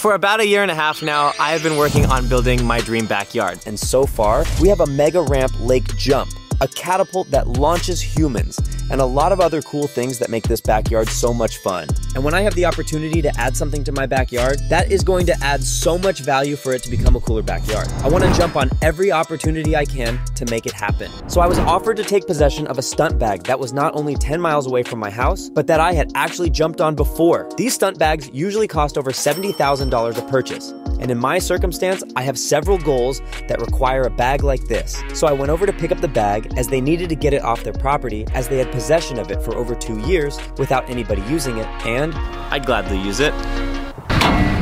For about a year and a half now, I have been working on building my dream backyard. And so far, we have a mega ramp lake jump, a catapult that launches humans, and a lot of other cool things that make this backyard so much fun. And when I have the opportunity to add something to my backyard, that is going to add so much value for it to become a cooler backyard. I want to jump on every opportunity I can to make it happen. So I was offered to take possession of a stunt bag that was not only 10 miles away from my house, but that I had actually jumped on before. These stunt bags usually cost over $70,000 to purchase. And in my circumstance, I have several goals that require a bag like this. So I went over to pick up the bag as they needed to get it off their property as they had possession of it for over two years without anybody using it, and I'd gladly use it.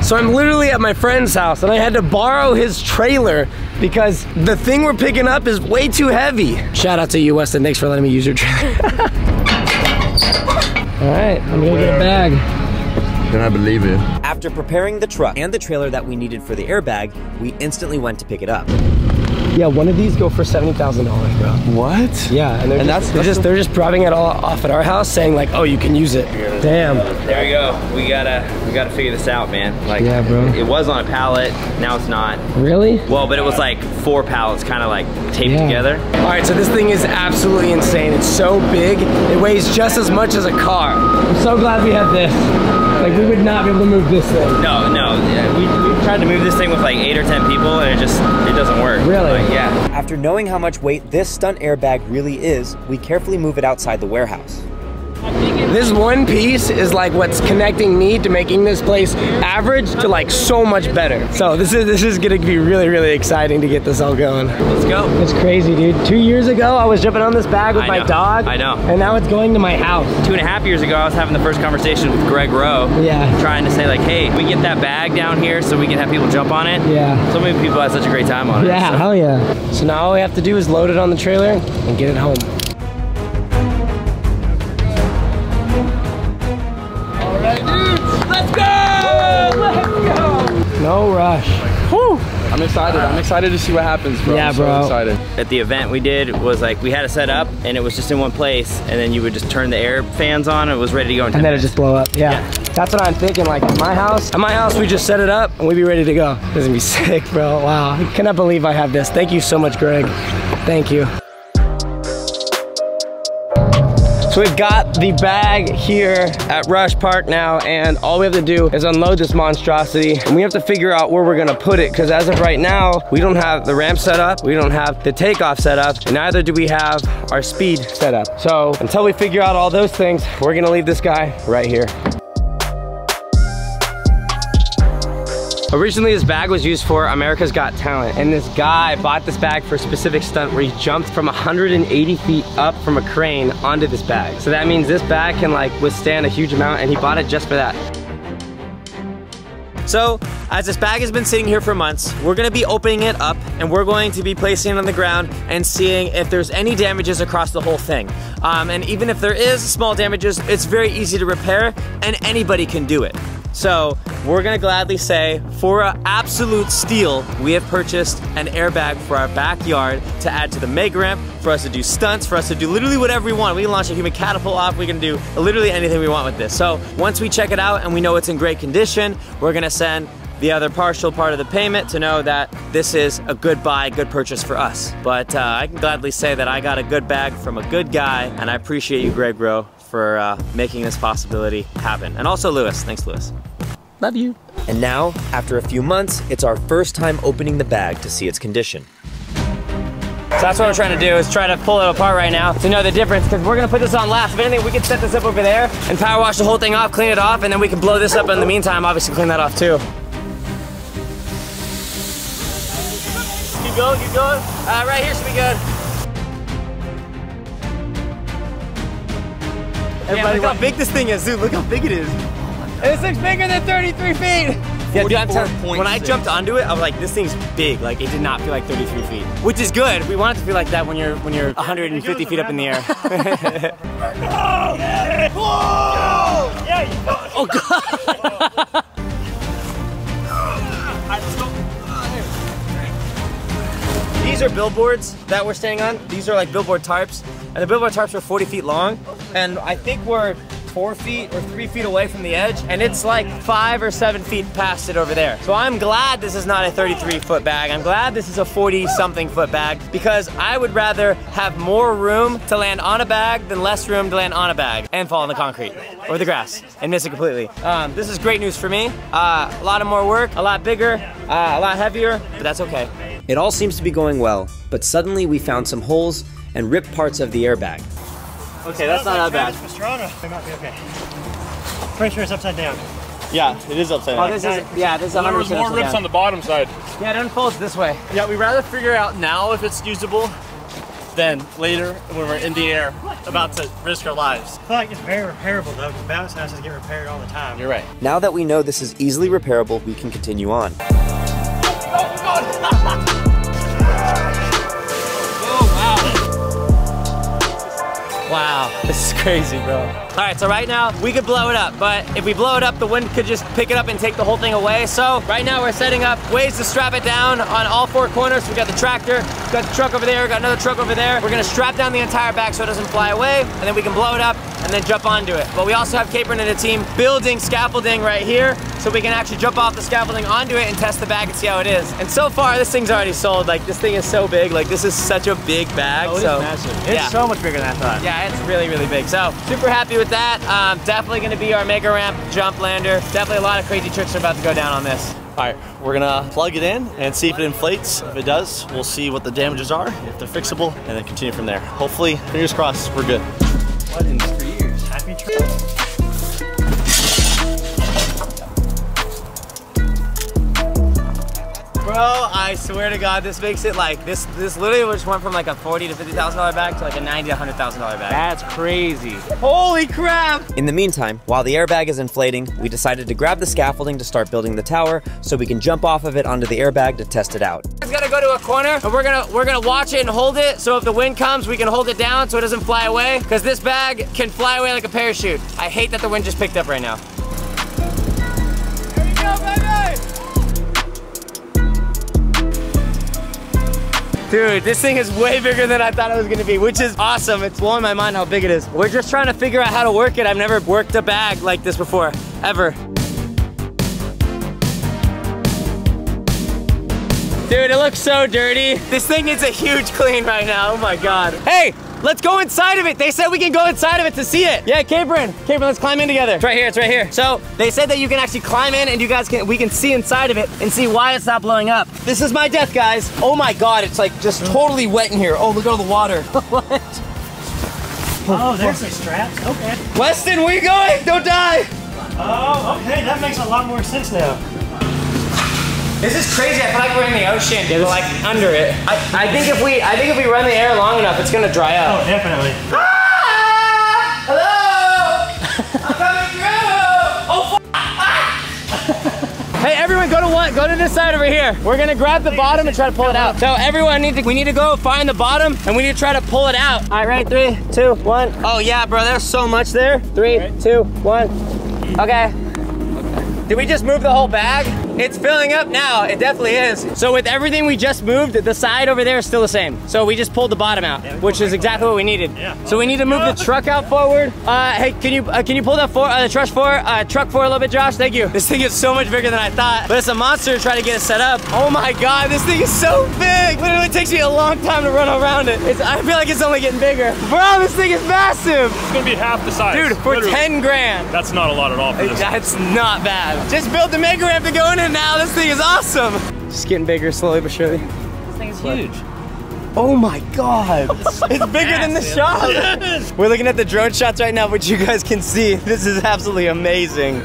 So I'm literally at my friend's house and I had to borrow his trailer because the thing we're picking up is way too heavy. Shout out to you, Weston. Thanks for letting me use your trailer. All right, I'm gonna get a bag. Can I believe it? After preparing the truck and the trailer that we needed for the airbag, we instantly went to pick it up. Yeah, one of these go for seventy thousand dollars, bro. What? Yeah, and they're And just, that's- they're just they're just dropping it all off at our house, saying like, oh, you can use it. Damn. There we go. We gotta we gotta figure this out, man. Like Yeah, bro. It was on a pallet, now it's not. Really? Well, but it was like four pallets kind of like taped Yeah. together. All right, so this thing is absolutely insane. It's so big, it weighs just as much as a car. I'm so glad we have this. Like, we would not be able to move this thing. No, no. yeah, We, we tried to move this thing with like eight or ten people and it just it doesn't work. Really? Like, yeah. After knowing how much weight this stunt airbag really is, we carefully move it outside the warehouse. This one piece is like what's connecting me to making this place average to like so much better. So this is this is gonna be really, really exciting to get this all going. Let's go. It's crazy, dude. Two years ago, I was jumping on this bag with I my know. dog. I know. And now it's going to my house. Two and a half years ago, I was having the first conversation with Greg Rowe. Yeah. Trying to say like, hey, we get that bag down here so we can have people jump on it. Yeah. So many people had such a great time on it. Yeah, so- hell yeah. So now all we have to do is load it on the trailer and get it home. No rush. Whew. I'm excited. I'm excited to see what happens, bro. Yeah, I'm so bro. excited. at the event we did was like we had it set up and it was just in one place and then you would just turn the air fans on and it was ready to go in 10 And then it minutes. just blow up. Yeah. That's what I'm thinking. Like at my house, at my house, we just set it up and we'd be ready to go. This is gonna be sick, bro. Wow. I cannot believe I have this. Thank you so much, Greg. Thank you. So we've got the bag here at Rush Park now, and all we have to do is unload this monstrosity, and we have to figure out where we're gonna put it, because as of right now, we don't have the ramp set up, we don't have the takeoff set up, and neither do we have our speed set up. So until we figure out all those things, we're gonna leave this guy right here. Originally, this bag was used for America's Got Talent, and this guy bought this bag for a specific stunt where he jumped from 180 feet up from a crane onto this bag. So that means this bag can like withstand a huge amount, and he bought it just for that. So, as this bag has been sitting here for months, we're gonna be opening it up and we're going to be placing it on the ground and seeing if there's any damages across the whole thing. Um, and even if there is small damages, it's very easy to repair and anybody can do it. So, we're gonna gladly say, for an absolute steal, we have purchased an airbag for our backyard to add to the mega ramp, for us to do stunts, for us to do literally whatever we want. We can launch a human catapult off, we can do literally anything we want with this. So, once we check it out and we know it's in great condition, we're gonna send the other partial part of the payment to know that this is a good buy, good purchase for us. But uh, I can gladly say that I got a good bag from a good guy, and I appreciate you, Greg Rowe, for uh, making this possibility happen. And also Lewis. Thanks, Lewis. Love you. And now, after a few months, it's our first time opening the bag to see its condition. So that's what we're trying to do is try to pull it apart right now to know the difference because we're gonna put this on last. If anything, we can set this up over there and power wash the whole thing off, clean it off, and then we can blow this up in the meantime, obviously clean that off too. Keep going, keep going. Uh, right here should be good. Yeah, look how big this thing is, dude. Look how big it is. This thing's bigger than 33 feet. Yeah, dude, I'm telling when I jumped onto it, I was like, this thing's big. Like, it did not feel like 33 feet. Which is good. We want it to feel like that when you're when you're 150 feet up in the air. oh god! These are billboards that we're standing on. These are like billboard tarps. And the billboard tarps are 40 feet long. And I think we're four feet or three feet away from the edge, and it's like five or seven feet past it over there. So I'm glad this is not a 33 foot bag. I'm glad this is a 40 something foot bag because I would rather have more room to land on a bag than less room to land on a bag and fall on the concrete or the grass and miss it completely. Um, this is great news for me. Uh, a lot of more work, a lot bigger, uh, a lot heavier, but that's okay. It all seems to be going well, but suddenly we found some holes and ripped parts of the airbag. Okay, that's not that bad. Pastrana. It might be okay. Pretty sure it's upside down. Yeah, it is upside Oh, down. this is, yeah, this is 100% There was more rips down. on the bottom side. Yeah, it unfolds this way. Yeah, we'd rather figure out now if it's usable than later when we're in the air about to risk our lives. I feel like it's very repairable though, because bounce houses get repaired all the time. You're right. Now that we know this is easily repairable, we can continue on. Wow, this is crazy, bro. All right, so right now we could blow it up, but if we blow it up, the wind could just pick it up and take the whole thing away. So right now we're setting up ways to strap it down on all four corners. We got the tractor, got the truck over there, got another truck over there. We're gonna strap down the entire back so it doesn't fly away, and then we can blow it up and then jump onto it. But we also have Capron and a team building scaffolding right here, so we can actually jump off the scaffolding onto it and test the bag and see how it is. And so far, this thing's already sold. Like this thing is so big. Like this is such a big bag. Oh, so massive It's yeah. so much bigger than I thought. Yeah, it's really, really big. So super happy with that. Um, definitely gonna be our mega ramp jump lander. Definitely a lot of crazy tricks are about to go down on this. All right, we're gonna plug it in and see if it inflates. If it does, we'll see what the damages are, if they're fixable, and then continue from there. Hopefully, fingers crossed, we're good. Happy trip. Bro, I swear to God, this makes it like this. This literally just went from like a forty to fifty thousand dollar bag to like a ninety to hundred thousand dollar bag. That's crazy. Holy crap! In the meantime, while the airbag is inflating, we decided to grab the scaffolding to start building the tower so we can jump off of it onto the airbag to test it out. It's gonna go to a corner, and we're gonna we're gonna watch it and hold it. So if the wind comes, we can hold it down so it doesn't fly away. Because this bag can fly away like a parachute. I hate that the wind just picked up right now. Dude, this thing is way bigger than I thought it was gonna be, which is awesome. It's blowing my mind how big it is. We're just trying to figure out how to work it. I've never worked a bag like this before, ever. Dude, it looks so dirty. This thing needs a huge clean right now. Oh my God. Hey, let's go inside of it. They said we can go inside of it to see it. Yeah, Capron. Capron, let's climb in together. It's right here, it's right here. So they said that you can actually climb in and you guys can, we can see inside of it and see why it's not blowing up. This is my death, guys. Oh my God, it's like just totally wet in here. Oh, look at all the water. what? Oh, there's the straps. Okay. Weston, where you going? Don't die. Oh, okay. That makes a lot more sense now. This is crazy. I feel like we're in the ocean, but like under it. I, I think if we I think if we run the air long enough, it's gonna dry up. Oh, definitely. Ah! Hello! I'm coming through! Oh, f- ah! Hey, everyone, go to one. Go to this side over here. We're gonna grab the bottom and try to pull it out. So everyone need to. We need to go find the bottom and we need to try to pull it out. All right, ready? Three, two, one. Oh yeah, bro. There's so much there. Three, two, one. Okay. Did we just move the whole bag? It's filling up now. It definitely is. So with everything we just moved, the side over there is still the same. So we just pulled the bottom out, which is exactly what we needed. Yeah. So we need to move the truck out forward. Uh, hey, can you uh, can you pull that for uh, the truck for uh, truck for a little bit, Josh? Thank you. This thing is so much bigger than I thought, but it's a monster to try to get it set up. Oh my God, this thing is so big. Literally takes me a long time to run around it. It's, I feel like it's only getting bigger. Bro, this thing is massive. It's gonna be half the size. Dude, for Literally. 10 grand. That's not a lot at all for this. That's not bad. Just built the mega ramp to go in it now. This thing is awesome. Just getting bigger slowly but surely. This thing is huge. Oh my god. it's bigger than the shot. We're looking at the drone shots right now, which you guys can see. This is absolutely amazing.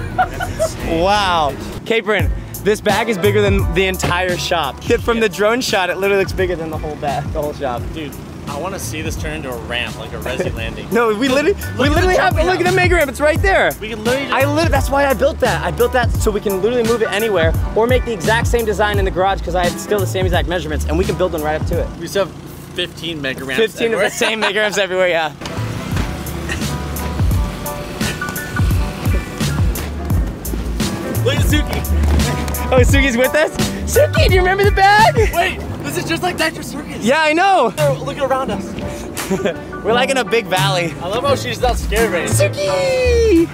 wow. Capron, this bag is bigger than the entire shop. From the drone shot, it literally looks bigger than the whole bag, the whole shop. Dude, I want to see this turn into a ramp, like a resi landing. No, we literally, we literally have, look at the mega ramp, it's right there. We can literally just I literally, that's why I built that. I built that so we can literally move it anywhere or make the exact same design in the garage because I had still the same exact measurements and we can build one right up to it. we still have 15 mega ramps 15 everywhere. of the same mega ramps everywhere, yeah. Look at Suki. Oh, Suki's with us? Suki, do you remember the bag? Wait, this is just like Dr. Circus. Yeah, I know. Look around us. We're like in a big valley. I love how she's not scared right Suki!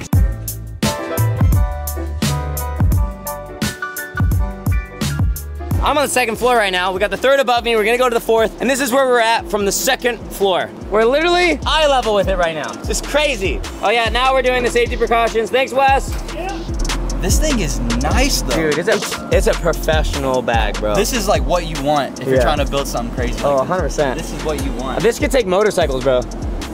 I'm on the second floor right now. We got the third above me. We're gonna go to the fourth, and this is where we're at from the second floor. We're literally eye level with it right now. It's crazy. Oh yeah, now we're doing the safety precautions. Thanks, Wes. This thing is nice though. Dude, it's a it's a professional bag, bro. This is like what you want if you're trying to build something crazy. oh, Like 100 percent. this. this is what you want. This could take motorcycles, bro.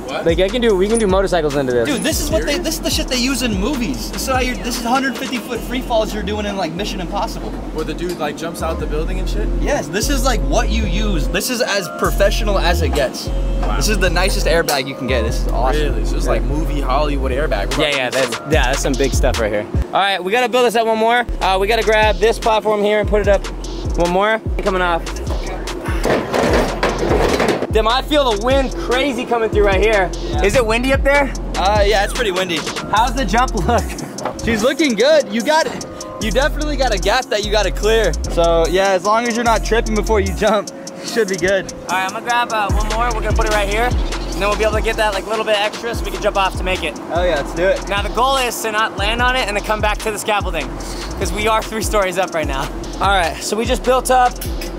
What? Like I can do, we can do motorcycles into this. Dude, this is what they this is the shit they use in movies. This is how you're this is 150 foot free falls you're doing in like Mission Impossible. Where the dude like jumps out the building and shit? Yes, this is like what you use. This is as professional as it gets. This is the nicest airbag you can get. This is awesome. Really? So it's like movie Hollywood airbag. Yeah, yeah, that's yeah, that's some big stuff right here. All right, we gotta build this up one more. Uh, we gotta grab this platform here and put it up one more. Coming off. Damn, I feel the wind crazy coming through right here. Is it windy up there? Uh, yeah, it's pretty windy. How's the jump look? She's looking good. You got it. You definitely got a gap that you got to clear. So yeah, as long as you're not tripping before you jump, you should be good. All right, I'm gonna grab uh, one more. We're gonna put it right here, and then we'll be able to get that like little bit extra so we can jump off to make it. Oh yeah, let's do it. Now the goal is to not land on it and then come back to the scaffolding, because we are three stories up right now. All right, so we just built up,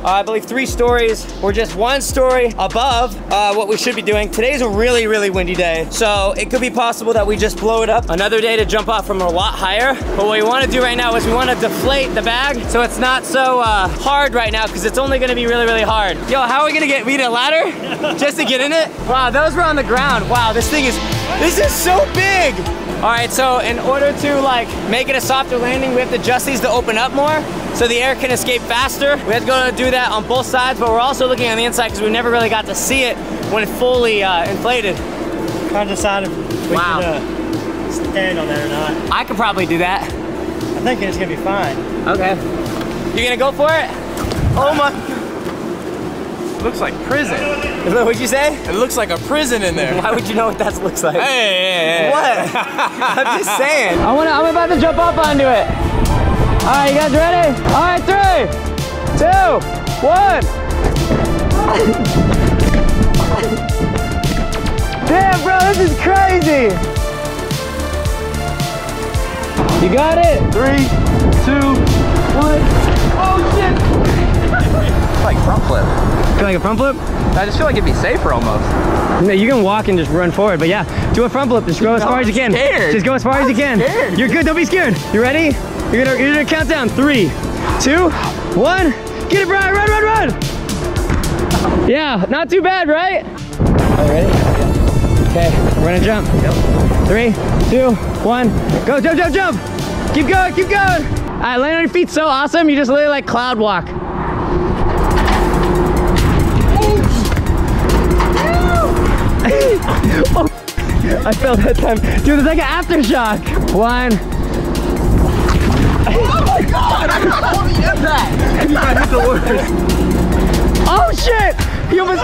uh, I believe three stories. We're just one story above uh, what we should be doing. Today's a really, really windy day, so it could be possible that we just blow it up another day to jump off from a lot higher. But what we want to do right now is we want to deflate the bag so it's not so uh, hard right now because it's only going to be really, really hard. Yo, how are we gonna get? We need a ladder just to get in it? Wow, those were on the ground. Wow, this thing is, this is so big. All right, so in order to like make it a softer landing, we have to adjust these to open up more so the air can escape faster. We have to go to do that on both sides, but we're also looking on the inside because we never really got to see it when it fully uh, inflated. Trying to decide if we Wow. can uh, stand on that or not. I could probably do that. I think it's gonna be fine. Okay. You gonna go for it? Oh my, Looks like prison. what'd you say? It looks like a prison in there. Why would you know what that looks like? Hey, hey, hey. What? I'm just saying. I wanna, I'm about to jump up onto it. All right, you guys ready? All right, three, two, one. Damn, bro, this is crazy. You got it? Three, two, one. Oh shit! like front flip. Feel like a front flip? I just feel like it'd be safer almost. No, you can walk and just run forward, but yeah, do a front flip. Just go as far as you can. scared. Just go as far as you can. scared. You're good. Don't be scared. You ready? You're gonna you're gonna count down. Three, two, one. Get it, Brian. Run, run, run. Yeah, not too bad, right? Are you ready? Okay, we're gonna jump. Three, two, one. Go, jump, jump, jump. Keep going, keep going. All right, land on your feet. So awesome. You just literally like cloud walk. I felt that time. Dude, it's like an aftershock. One. Oh my god! I got the impact! I hit the worst. Oh shit! He almost.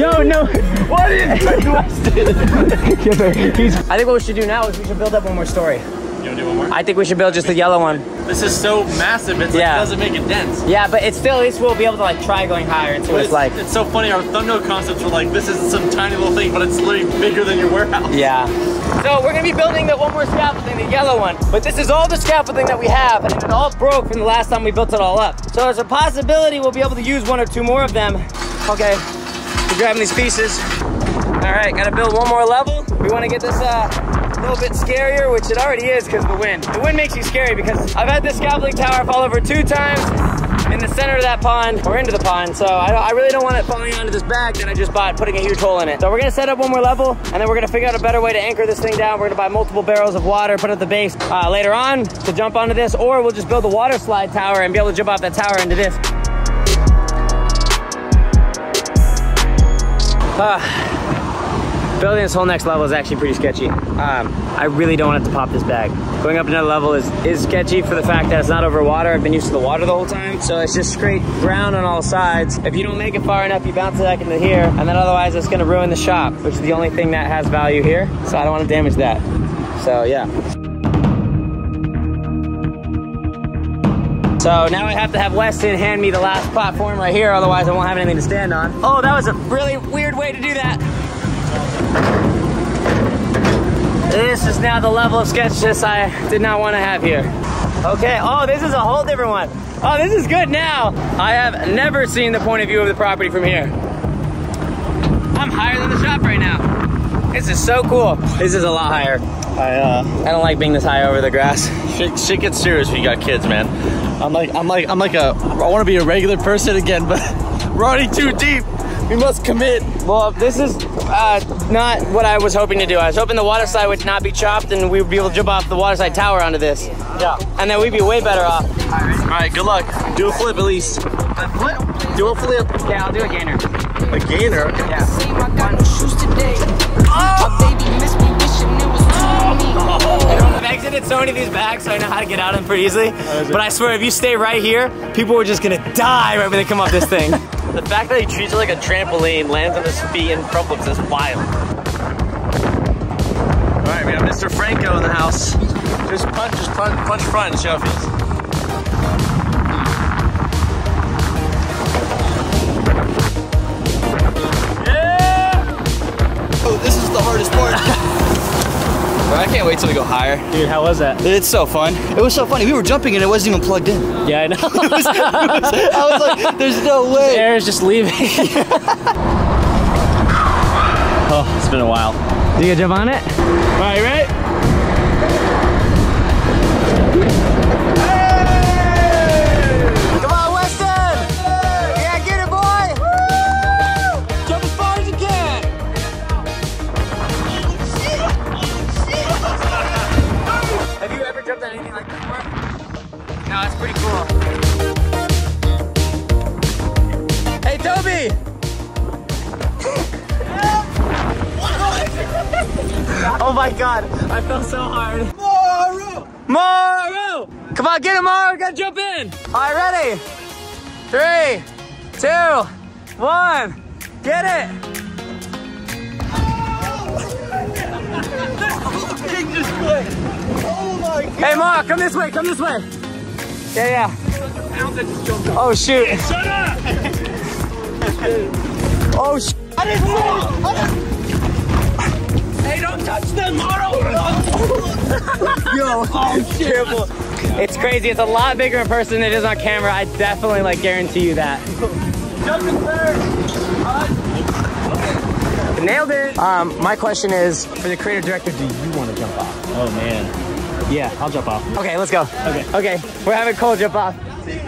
Yo, no. What is He's, I think what we should do now is we should build up one more story. You wanna do one more? I think we should build just the yellow one. This is so massive, it's Yeah. like, it doesn't make it dense. Yeah, but it's still, at least we'll be able to like try going higher and see what But it's like. It's so funny, our thumbnail concepts were like, this is some tiny little thing, but it's literally bigger than your warehouse. Yeah. So we're gonna be building the one more scaffolding, the yellow one. But this is all the scaffolding that we have, and it all broke from the last time we built it all up. So there's a possibility we'll be able to use one or two more of them. Okay, we're grabbing these pieces. All right, gotta build one more level. We wanna get this uh, a little bit scarier, which it already is because the wind. The wind makes you scary because I've had this scaffolding tower fall over two times in the center of that pond, or into the pond, so I, I really don't want it falling onto this bag that I just bought, putting a huge hole in it. So we're gonna set up one more level, and then we're gonna figure out a better way to anchor this thing down. We're gonna buy multiple barrels of water, put at the base uh, later on to jump onto this, or we'll just build a water slide tower and be able to jump off that tower into this. Ah. Building this whole next level is actually pretty sketchy. Um, I really don't want to pop this bag. Going up another level is, is sketchy for the fact that it's not over water. I've been used to the water the whole time. So it's just straight ground on all sides. If you don't make it far enough, you bounce it back into here. And then otherwise it's gonna ruin the shop, which is the only thing that has value here. So I don't wanna damage that. So yeah. So now I have to have Weston hand me the last platform right here, otherwise I won't have anything to stand on. Oh, that was a really weird way to do that. This is now the level of sketchiness I did not want to have here. Okay, oh, this is a whole different one. Oh, this is good now. I have never seen the point of view of the property from here. I'm higher than the shop right now. This is so cool. This is a lot higher. I uh, I don't like being this high over the grass. shit, shit gets serious when you got kids, man. I'm like, I'm like, I'm like a. I want to be a regular person again, but we're already too deep. We must commit. Well, this is uh, not what I was hoping to do. I was hoping the water slide would not be chopped and we would be able to jump off the water slide tower onto this. Yeah. And then we'd be way better off. All right. Good luck. Do a flip at least. A flip. Do a flip. Yeah, I'll do a gainer. A gainer. Yeah. Same, I got no shoes today. My baby missed me, wishing it was two of me. I've exited so many of these bags, so I know how to get out of them pretty easily. But I swear, if you stay right here, people are just gonna die right when they come off this thing. The fact that he treats it like a trampoline, lands on his feet, and front flips is wild. All right, we have Mr. Franco in the house. Just punch, just punch, punch front and show if he's. Oh, this is the hardest part. Bro, I can't wait till we go higher. Dude, how was that? It's so fun. It was so funny. We were jumping and it wasn't even plugged in. Yeah, I know. I was like, there's no way. Air is just leaving. Oh, it's been a while. Do you jump on it? All right, you ready? Pretty cool. Hey, Toby! Oh my god, I fell so hard. Maru! Maru! Come on, get him, Maru! Gotta jump in! Alright, ready? Three, two, one, get it! Oh my God! Hey, Mark, come this way, come this way. Yeah, yeah. Oh, shoot. Shut up! oh, sh- I didn't fall. Hey, don't touch them, Yo, oh, careful. It's crazy. It's a lot bigger in person than it is on camera. I definitely like guarantee you that. Nailed it. Um, my question is, for the creative director, do you want to jump off? Oh man. Yeah, I'll jump off. Okay, let's go. Okay. Okay, we're having Cole jump off.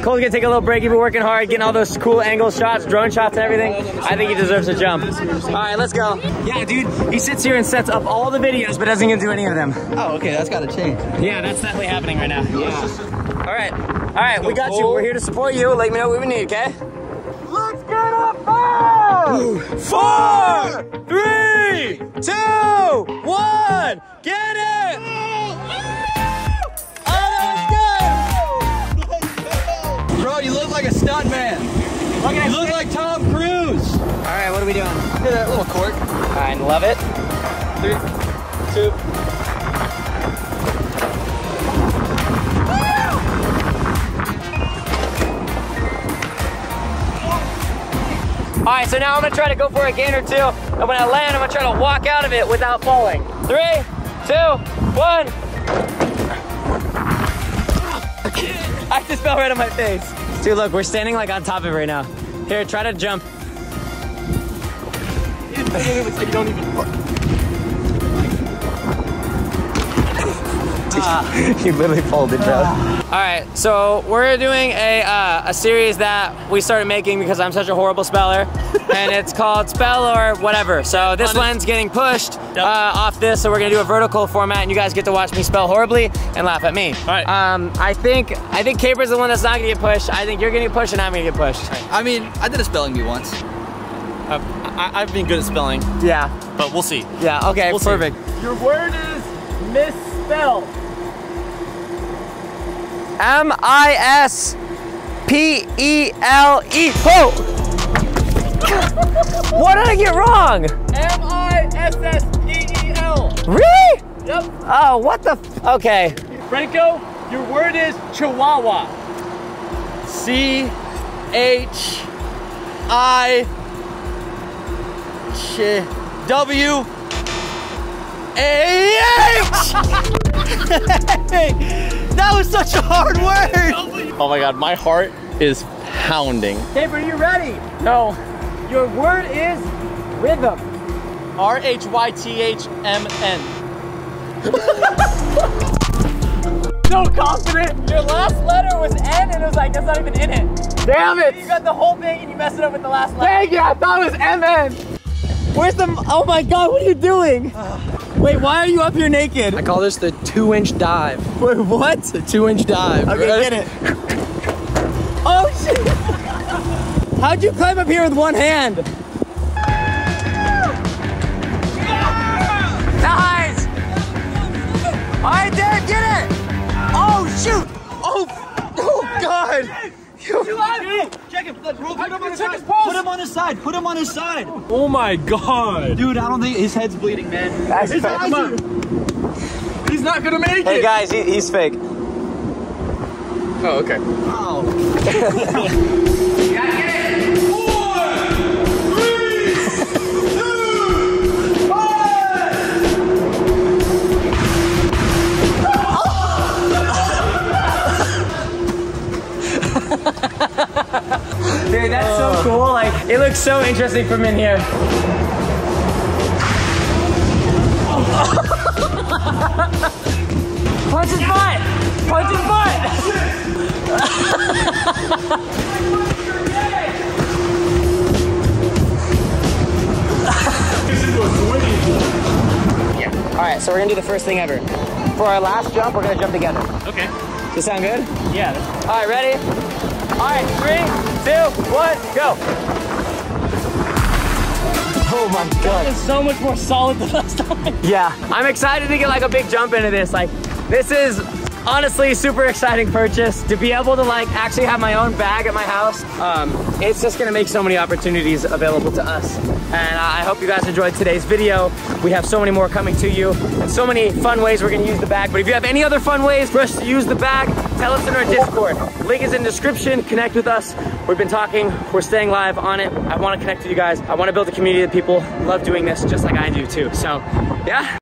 Cole's gonna take a little break. He's been working hard, getting all those cool angle shots, drone shots, and everything. I think he deserves a jump. All right, let's go. Yeah, dude, he sits here and sets up all the videos, but doesn't get to do any of them. Oh, okay, that's gotta change. Yeah, that's definitely happening right now. Yeah. All right, all right, we got you. We're here to support you. Let me know what we need, okay? Let's get up! Four, three, two, one, get it! Bro, you look like a stunt man. Okay, You look like Tom Cruise. All right, what are we doing? Look at that little cork. I love it. Three, two. All right, so now I'm gonna try to go for a gainer two, and when I land, I'm gonna try to walk out of it without falling. Three, two, one. I just fell right on my face. Dude, look, we're standing like on top of it right now. Here, try to jump. you literally folded, bro. All right, so we're doing a uh, a series that we started making because I'm such a horrible speller, and it's called Spell or whatever. So this one's getting pushed uh, off this, so we're gonna do a vertical format, and you guys get to watch me spell horribly and laugh at me. All right. Um, I think I think Caper's the one that's not gonna get pushed. I think you're gonna get pushed, and I'm gonna get pushed. I mean, I did a spelling bee once. Uh, I, I've been good at spelling, Yeah. but we'll see. Yeah. Okay. We'll see. perfect. Your word is misspelled. M I S P E L E. Oh! what did I get wrong? M I S S P E L. Really? Yep. Oh, what the? F okay. Franco, your word is chihuahua. C H I Ch W A H. That was such a hard word. Oh my god, my heart is pounding. Caper, are you ready? No. Your word is rhythm. R H Y T H M N. So confident. Your last letter was N and it was like, that's not even in it. Damn it. You got the whole thing and you messed it up with the last letter. Dang it, I thought it was MN. Where's the, oh my God, what are you doing? Wait, why are you up here naked? I call this the two inch dive. Wait, what? The two inch dive. Okay, Ready? get it. Oh shit! How'd you climb up here with one hand? Nice! All right, Derek, get it! Oh shoot! Oh, oh God! Check him. Put him on his side. Put him on his side. Put him on his side. Oh my god. Dude, I don't think his head's bleeding, man. his eyes are- He's not gonna make Hey it. guys, he, he's fake. Oh, okay. Dude, it looks so interesting from in here. Punch his butt! Punch his butt! yeah. All right, so we're gonna do the first thing ever. For our last jump, we're gonna jump together. Okay. Does this sound good? Yeah. All right, ready? All right, three, two, one, go. Oh my God. It's so much more solid than last time. Yeah, I'm excited to get like a big jump into this. Like, this is honestly super exciting purchase to be able to like actually have my own bag at my house. Um, it's just gonna make so many opportunities available to us. And I hope you guys enjoyed today's video. We have so many more coming to you and so many fun ways we're gonna use the bag. But if you have any other fun ways for us to use the bag, tell us in our Discord. Link is in description, connect with us. We've been talking, we're staying live on it. I wanna connect with you guys. I wanna build a community of people love doing this just like I do too. So yeah,